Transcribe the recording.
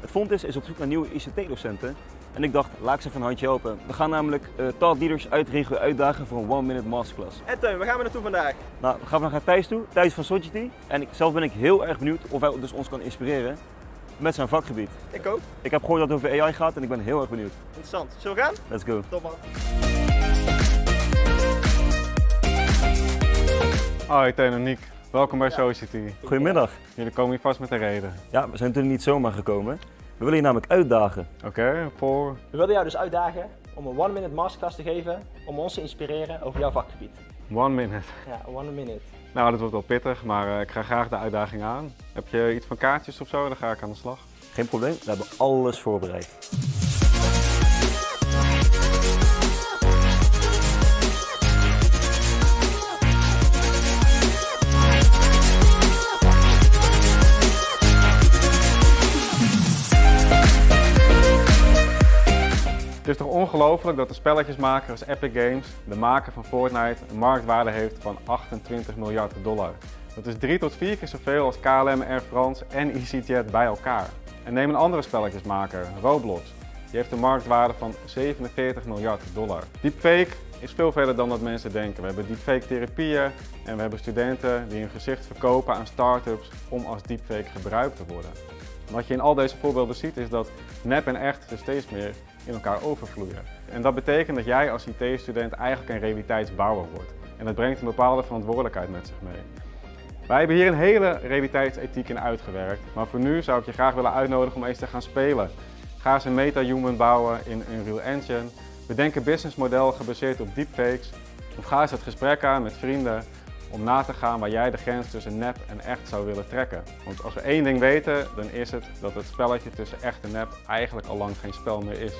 Het Fontis is op zoek naar nieuwe ICT-docenten. En ik dacht, laat ik ze even een handje helpen. We gaan namelijk uh, thought leaders uit regio uitdagen voor een one-minute masterclass. En Teun, waar gaan we naartoe vandaag? Nou, we gaan naar Thijs toe, Thijs van Society. En ik, zelf ben ik heel erg benieuwd of hij dus ons kan inspireren met zijn vakgebied. Ik ook. Ik heb gehoord dat het over AI gaat en ik ben heel erg benieuwd. Interessant. Zullen we gaan? Let's go. Top man. Hoi Teun en Niek, welkom bij Society. Goedemiddag. Jullie komen hier vast met een reden. Ja, we zijn natuurlijk niet zomaar gekomen. We willen je namelijk uitdagen. Oké, voor... We willen jou dus uitdagen om een one minute masterclass te geven om ons te inspireren over jouw vakgebied. One minute. Ja, one minute. Nou, dat wordt wel pittig, maar uh, ik ga graag de uitdaging aan. Heb je iets van kaartjes of zo? Dan ga ik aan de slag. Geen probleem, we hebben alles voorbereid. Het is toch ongelooflijk dat de spelletjesmaker Epic Games, de maker van Fortnite, een marktwaarde heeft van 28 miljard dollar. Dat is drie tot vier keer zoveel als KLM, Air France en EasyJet bij elkaar. En neem een andere spelletjesmaker, Roblox. Die heeft een marktwaarde van 47 miljard dollar. Deepfake is veel verder dan dat mensen denken. We hebben deepfake therapieën en we hebben studenten die hun gezicht verkopen aan start-ups om als deepfake gebruikt te worden. Wat je in al deze voorbeelden ziet is dat nep en echt er steeds meer in elkaar overvloeien. En dat betekent dat jij als IT-student eigenlijk een realiteitsbouwer wordt. En dat brengt een bepaalde verantwoordelijkheid met zich mee. Wij hebben hier een hele realiteitsethiek in uitgewerkt, maar voor nu zou ik je graag willen uitnodigen om eens te gaan spelen. Ga eens een meta-human bouwen in Unreal Engine. Bedenk een businessmodel gebaseerd op deepfakes. Of ga eens het gesprek aan met vrienden om na te gaan waar jij de grens tussen nep en echt zou willen trekken. Want als we één ding weten, dan is het dat het spelletje tussen echt en nep eigenlijk al lang geen spel meer is.